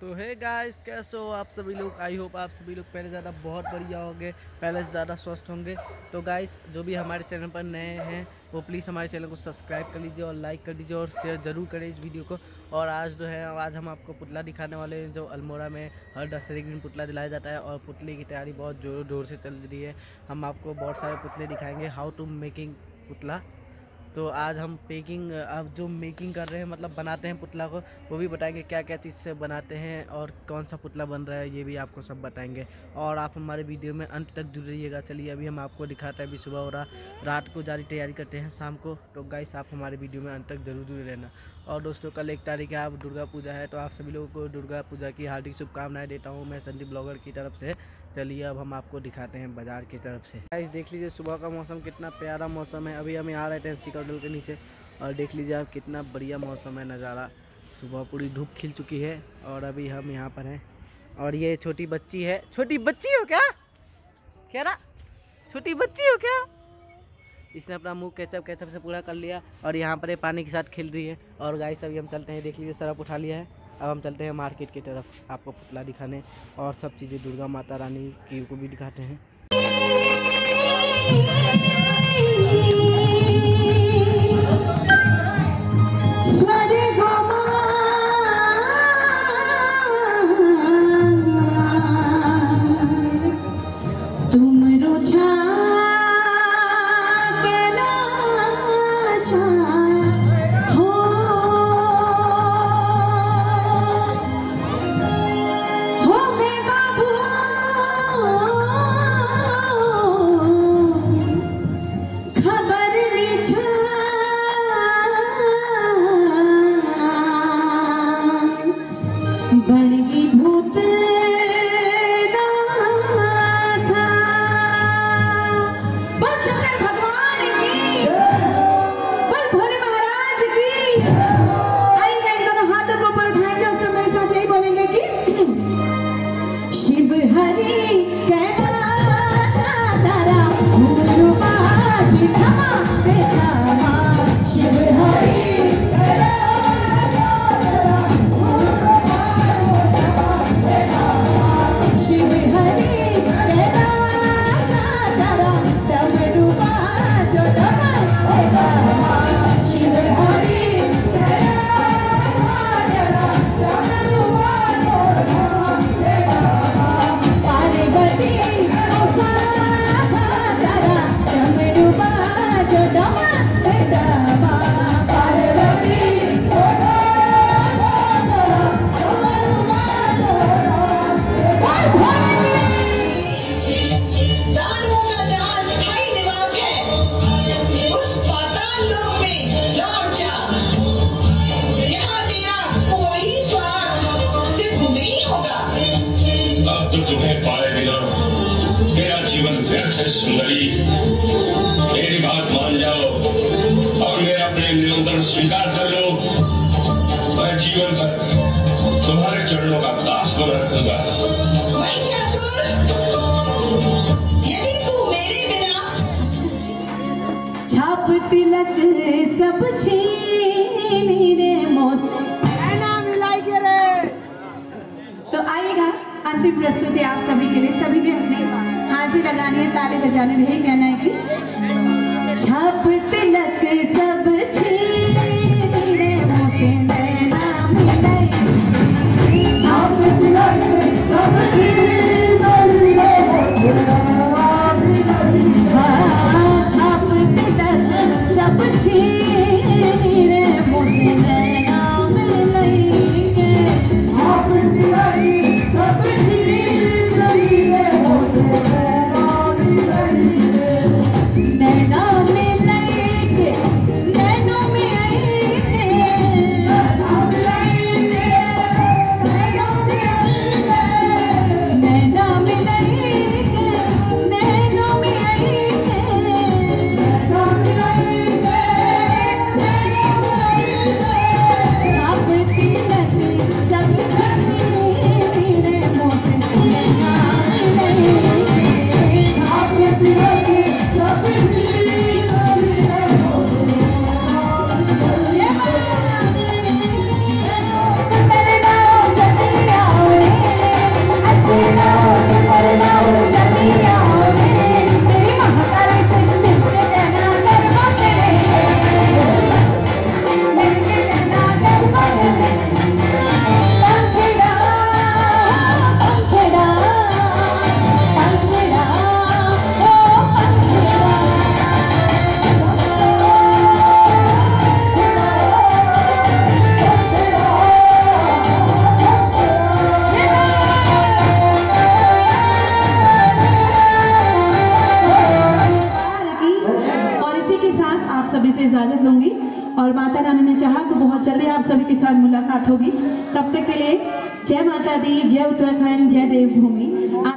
तो है गाइस कैसे हो आप सभी लोग? आई होप आप सभी लोग पहले ज़्यादा बहुत बढ़िया होंगे, पहले से ज़्यादा स्वस्थ होंगे। तो गाइस जो भी हमारे चैनल पर नए हैं, वो प्लीज़ हमारे चैनल को सब्सक्राइब कर लीजिए और लाइक कर दीजिए और शेयर ज़रूर करें इस वीडियो को। और आज जो है, आज हम आपको पुतला दिखाने वाले हैं, जो अल्मोड़ा में हर दशहरे के दिन पुतला दिलाया जाता है और पुतले की तैयारी बहुत ज़ोर ज़ोर से चल रही है। हम आपको बहुत सारे पुतले दिखाएँगे हाउ टू मेकिंग पुतला। तो आज हम पेकिंग अब जो मेकिंग कर रहे हैं मतलब बनाते हैं पुतला को, वो भी बताएँगे क्या क्या चीज़ से बनाते हैं और कौन सा पुतला बन रहा है, ये भी आपको सब बताएँगे। और आप हमारे वीडियो में अंत तक जुड़ रहिएगा। चलिए, अभी हम आपको दिखाते हैं, अभी सुबह हो रहा, रात को जारी तैयारी करते हैं, शाम को। तो गाइस आप हमारे वीडियो में अंत तक ज़रूर जुड़े रहना। और दोस्तों, कल एक तारीख है, आप दुर्गा पूजा है तो आप सभी लोगों को दुर्गा पूजा की हार्दिक शुभकामनाएँ देता हूँ मैं संदीप ब्लॉगर की तरफ़ से। चलिए, अब हम आपको दिखाते हैं बाज़ार की तरफ़ से। गाइस देख लीजिए, सुबह का मौसम कितना प्यारा मौसम है। अभी हम यहाँ रहते हैं सिकरडल के नीचे, और देख लीजिए आप कितना बढ़िया मौसम है नज़ारा। सुबह पूरी धूप खिल चुकी है, और अभी हम यहाँ पर हैं। और ये छोटी बच्ची है। छोटी बच्ची हो क्या? कह रहा, छोटी बच्ची हो क्या? इसने अपना मुँह कैचअप कैचअप से पूरा कर लिया और यहाँ पर ये पानी के साथ खेल रही है। और गाइस अभी हम चलते हैं, देख लीजिए, सरफ उठा लिया है। अब हम चलते हैं मार्केट की तरफ़, आपको पुतला दिखाने। और सब चीज़ें दुर्गा माता, रानी की को भी दिखाते हैं। Bunny. तुम्हें पाए बिना मेरा जीवन व्यर्थ है सुंदरी। मेरी बात मान जाओ और मेरा प्रेम निरंतर स्वीकार कर लो। मैं जीवन भर तुम्हारे चरणों का दास बन रखूँगा। महिषासुर यदि तू मेरे बिना छाप तिलक सब छीनी रे मौसम तो आइएगा अंतिम प्रस्तुति आप सभी के लिए, सभी के अपनी हाजिर लगानी है, ताली बजाने में यही कहना है कि छप तिलक सब इजाज़त लूँगी। और माता रानी ने चाहा तो बहुत जल्दी आप सभी के साथ मुलाकात होगी। तब तक के लिए जय माता दी, जय उत्तराखंड, जय देवभूमि।